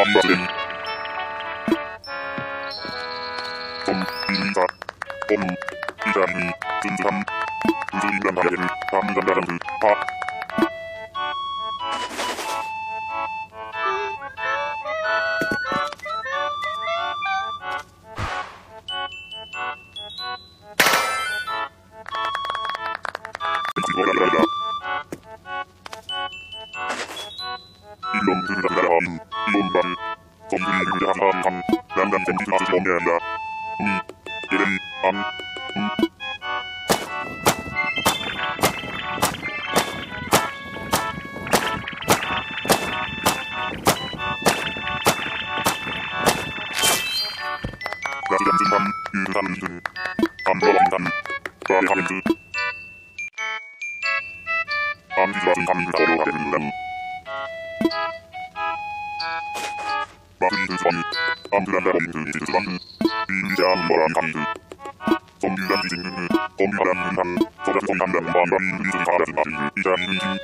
Ambalin. Tom, Ilita. Om, Idani, Tuntuham. Tulindan Hayen, Hamdan Darantu, Ha. Am Morgen dann. Bei Handel. Tom Tulindan Ham Ham. Dan dan Tom Tulindan Ham Ham. Hmm. Eren, An. Hmm. Latihan Tuntuham, Yuntan Yun. Amrolantan. Kali Hayentu. Antilatin Ham Toro Hayentu. Bakın Tuntuham. Ambulanlar Om Tuntuham. Yunjan